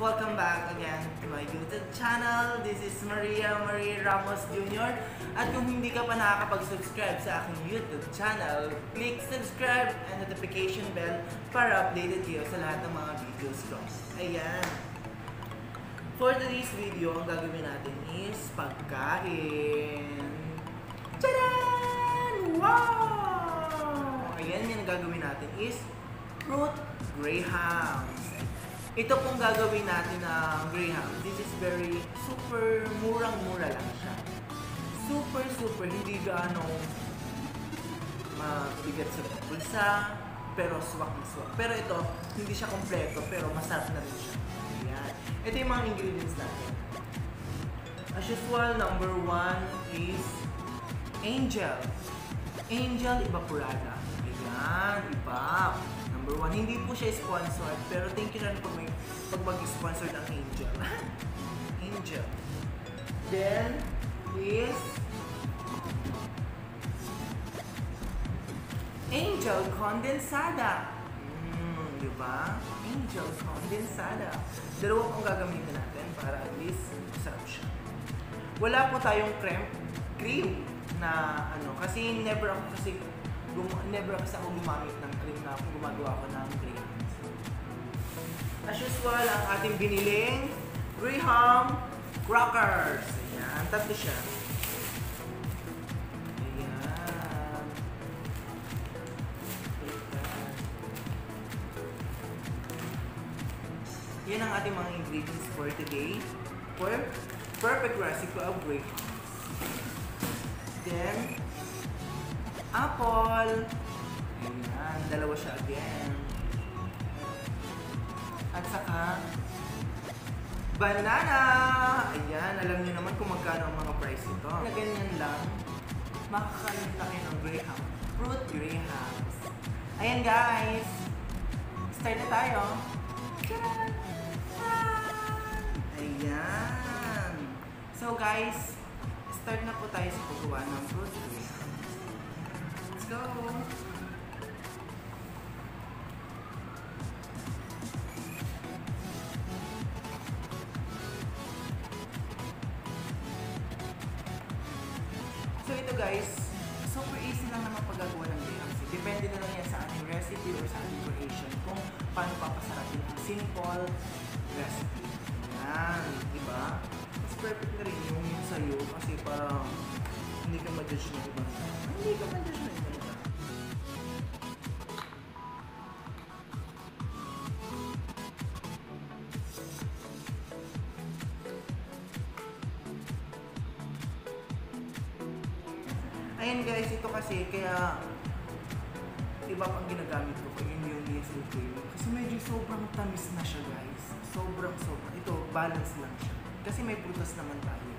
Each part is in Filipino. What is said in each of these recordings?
Welcome back again to my YouTube channel. This is Maria Marie Ramos Jr. At kung hindi ka pa nakakapag-subscribe sa aking YouTube channel, click subscribe and notification bell para updated kayo sa lahat ng mga videos ko. Ayan. For today's video, ang gagawin natin is pagkain. Tadaan! Wow! Ayan, yung gagawin natin is fruit grahams. Ito pong gagawin natin na graham. This is very super murang-mura lang siya. Super, super, hindi gaano mabigat sa bulsa, pero swak na swak. Pero ito, hindi siya kompleto, pero masarap na rin siya. Ayan. Ito yung mga ingredients natin. As usual, number one is Angel. Angel Evaporada. Ayan, iba. Number one, hindi po siya sponsored, pero thank you na rin pag, may, pag mag-sponsor ng Angel. Angel. Then, is Angel Condensada. Mm, di ba? Angel Condensada. Dalawa pong gagamitin natin para at least masarap siya. Wala po tayong cream, cream na ano, kasi never ako kasi gum never kasi ako gumamit ng cream na gumagawa ko ng cream. As usual, ang ating biniling Graham crackers. Ayan, tatlo siya. Ayan. Yan ang ating mga ingredients for today. For perfect recipe of grahams. Then, apple. Dalawa siya again. At saka, banana. Ayan, alam niyo naman kung magkano ang mga price nito. Na ganyan lang, makakalit na kayo ng graham. Fruit grahams. Ayan guys, start na tayo. Tcharan! Ayan. So guys, start na po tayo sa paggawa ng fruit grahams. Let's go! Simple recipe. Yan, di ba? Mas perfect na rin yung yun sa'yo kasi parang hindi ka ma-judge ng ibang. Hindi ka ma-judge ng ibang. Ayan guys, ito kasi kaya iba pang ginagamit ko cream. Kasi medyo sobrang tamis na siya guys. Sobrang sobrang. Ito, balance lang siya. Kasi may prutas naman tayo.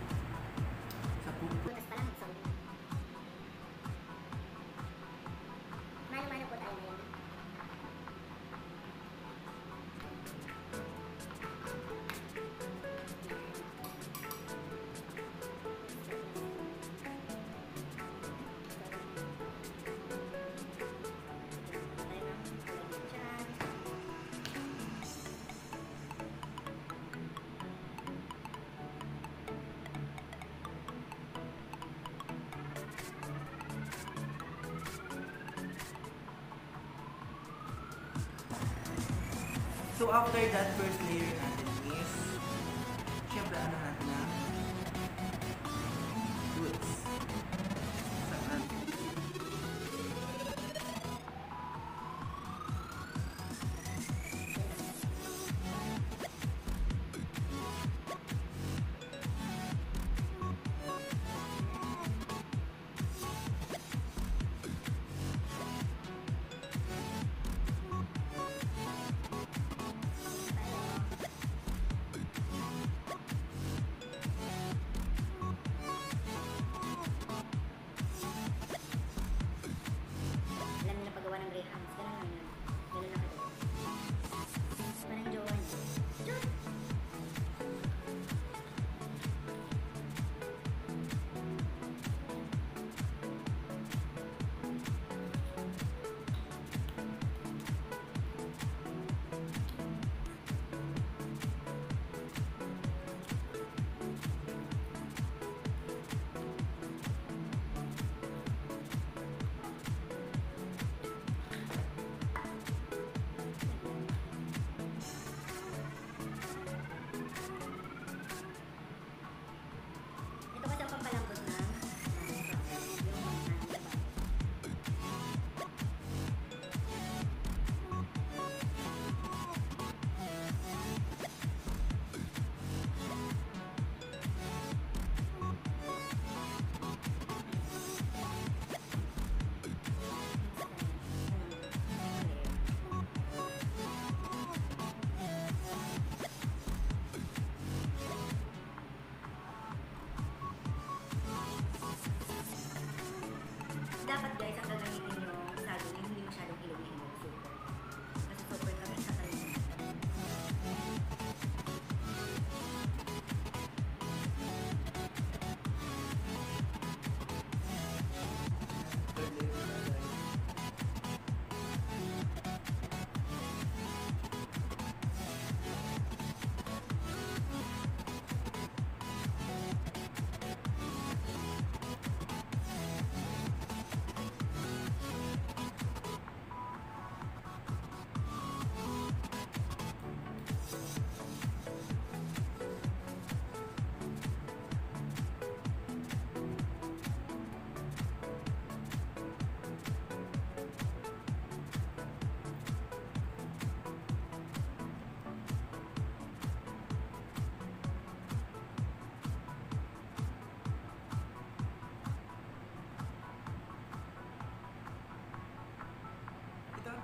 So after that first layer. natin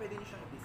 pwede nyo siyang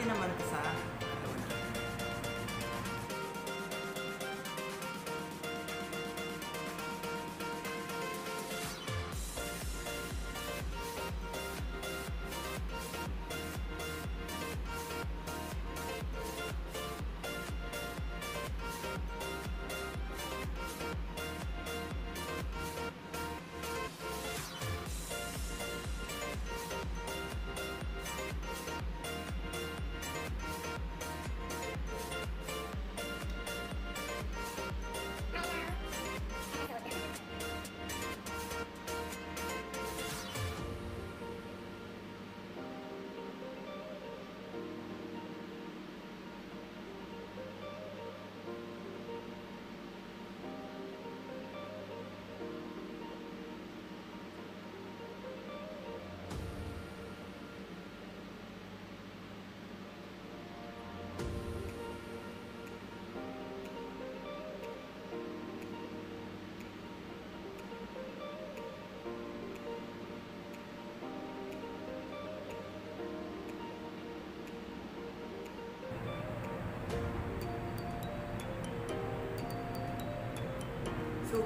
Healthy naman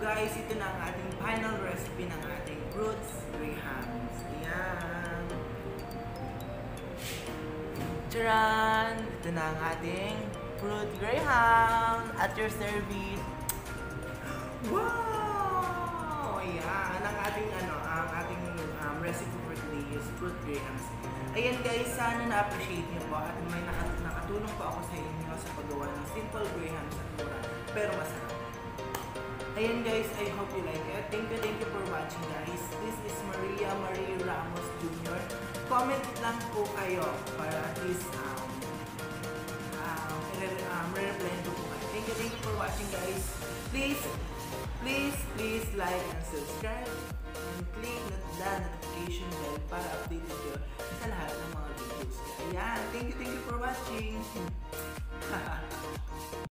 guys, ito na ang ating final recipe ng ating fruits grahams. Ayan. Charan! Ito na ang ating fruit graham at your service. Wow! Ayan, ang ating ano, ang ating um, recipe for today is fruit grahams. Ayan guys, sana na-appreciate niyo po at may nakat- nakatulong po ako sa inyo sa paggawa ng simple grahams at mura, pero masarap. Ayan guys, I hope you like it. Thank you, thank you for watching guys. This is Maria Marie Ramos Jr. Comment lang po kayo para at least um, um, um, re-reply ko po kayo. Thank you, thank you for watching guys. Please, please, please like and subscribe and click the notification bell para updated kayo sa lahat ng mga videos. Ayan, thank you, thank you for watching.